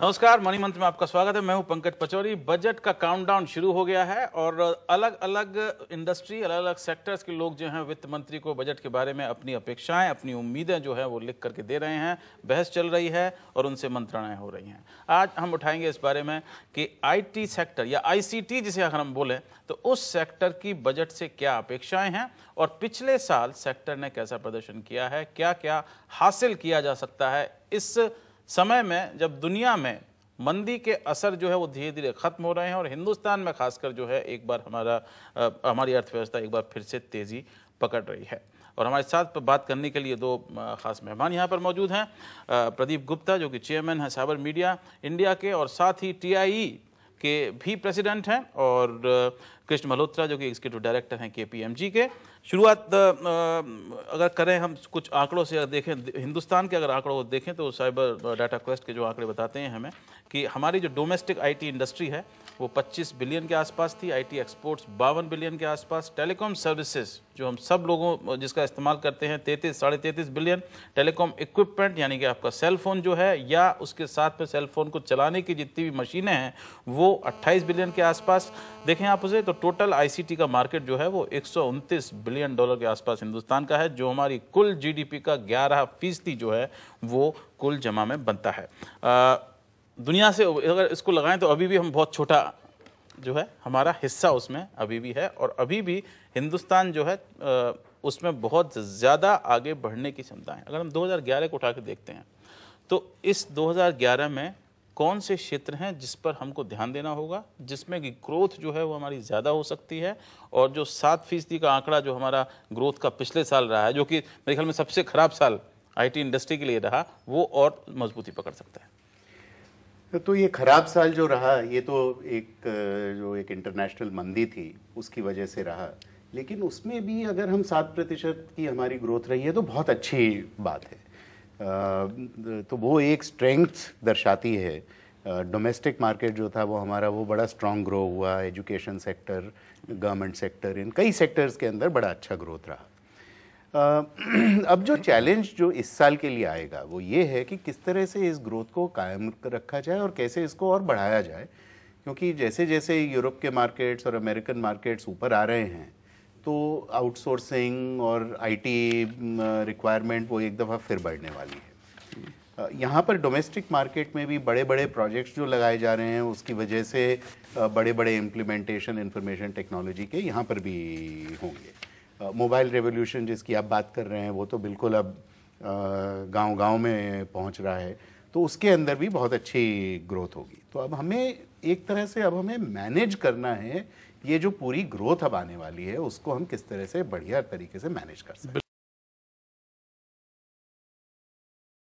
नमस्कार, मणि मंत्र में आपका स्वागत है। मैं हूँ पंकज पचौरी। बजट का काउंटडाउन शुरू हो गया है और अलग अलग इंडस्ट्री अलग अलग सेक्टर्स के लोग जो हैं, वित्त मंत्री को बजट के बारे में अपनी अपेक्षाएँ, अपनी उम्मीदें जो है, वो लिख करके दे रहे हैं। बहस चल रही है और उनसे मंत्रणाएँ हो रही हैं। आज हम उठाएँगे इस बारे में कि आईटी सेक्टर या आईसीटी जिसे अगर हम बोलें तो उस सेक्टर की बजट से क्या अपेक्षाएँ हैं और पिछले साल सेक्टर ने कैसा प्रदर्शन किया है क्या क्या हासिल किया जा सकता है, इस समय में जब दुनिया में मंदी के असर जो है वो धीरे धीरे खत्म हो रहे हैं और हिंदुस्तान में खासकर जो है एक बार हमारा आ, हमारी अर्थव्यवस्था एक बार फिर से तेज़ी पकड़ रही है। और हमारे साथ बात करने के लिए दो खास मेहमान यहाँ पर मौजूद हैं। प्रदीप गुप्ता जो कि चेयरमैन हैं साइबर मीडिया इंडिया के और साथ ही टीआईई के भी प्रेसिडेंट हैं और कृष्ण मल्होत्रा, जो कि एग्जीक्यूटिव डायरेक्टर हैं के के। शुरुआत अगर करें हम कुछ आंकड़ों से, अगर देखें, हिंदुस्तान के अगर आंकड़ों को देखें तो साइबर डाटा क्वेस्ट के जो आंकड़े बताते हैं हमें, कि हमारी जो डोमेस्टिक आईटी इंडस्ट्री है, वो 25 बिलियन के आसपास थी आईटी एक्सपोर्ट्स बावन बिलियन के आसपास टेलीकॉम सर्विसेज़ जो हम सब लोगों, जिसका इस्तेमाल करते हैं, तैतीस, साढ़े तैंतीस बिलियन टेलीकॉम इक्विपमेंट यानी कि आपका सेल फ़ोन जो है, या उसके साथ में सेल फ़ोन को चलाने की जितनी भी मशीनें हैं, वो 28 बिलियन के आसपास। देखें आप उसे तो टोटल आईसीटी का मार्केट जो है वो एक सौ उनतीस बिलियन डॉलर के आसपास हिंदुस्तान का है जो हमारी कुल जीडीपी का ग्यारह फ़ीसदी जो है वो कुल जमा में बनता है। आ, दुनिया से अगर इसको लगाएँ तो अभी भी हम बहुत छोटा जो है हमारा हिस्सा उसमें अभी भी है और अभी भी हिंदुस्तान जो है उसमें बहुत ज़्यादा आगे बढ़ने की क्षमता है। अगर हम 2011 को उठा के देखते हैं तो इस 2011 में कौन से क्षेत्र हैं जिस पर हमको ध्यान देना होगा, जिसमें कि ग्रोथ जो है वो हमारी ज़्यादा हो सकती है और जो सात फ़ीसदी का आंकड़ा जो हमारा ग्रोथ का पिछले साल रहा है, जो कि मेरे ख्याल में सबसे खराब साल आईटी इंडस्ट्री के लिए रहा, वो और मजबूती पकड़ सकता है। तो ये खराब साल जो रहा, ये तो एक, जो एक इंटरनेशनल मंदी थी, उसकी वजह से रहा। लेकिन उसमें भी अगर हम सात प्रतिशत की हमारी ग्रोथ रही है तो बहुत अच्छी बात है। तो वो एक स्ट्रेंथ दर्शाती है। डोमेस्टिक मार्केट जो था, वो हमारा, वो बड़ा स्ट्रांग ग्रो हुआ। एजुकेशन सेक्टर गवर्नमेंट सेक्टर इन कई सेक्टर्स के अंदर बड़ा अच्छा ग्रोथ रहा। अब जो चैलेंज जो इस साल के लिए आएगा, वो ये है कि किस तरह से इस ग्रोथ को कायम रखा जाए और कैसे इसको और बढ़ाया जाए। क्योंकि जैसे जैसे यूरोप के मार्केट्स और अमेरिकन मार्केट्स ऊपर आ रहे हैं तो आउटसोर्सिंग और आईटी रिक्वायरमेंट वो एक दफ़ा फिर बढ़ने वाली है। यहाँ पर डोमेस्टिक मार्केट में भी बड़े बड़े प्रोजेक्ट्स जो लगाए जा रहे हैं, उसकी वजह से बड़े बड़े इम्प्लीमेंटेशन इंफॉर्मेशन टेक्नोलॉजी के यहाँ पर भी होंगे। मोबाइल रेवोल्यूशन जिसकी आप बात कर रहे हैं, वो तो बिल्कुल अब गांव-गांव में पहुँच रहा है। तो उसके अंदर भी बहुत अच्छी ग्रोथ होगी। तो अब हमें एक तरह से अब हमें मैनेज करना है, ये जो पूरी ग्रोथ अब आने वाली है, उसको हम किस तरह से बढ़िया तरीके से मैनेज कर सकते हैं।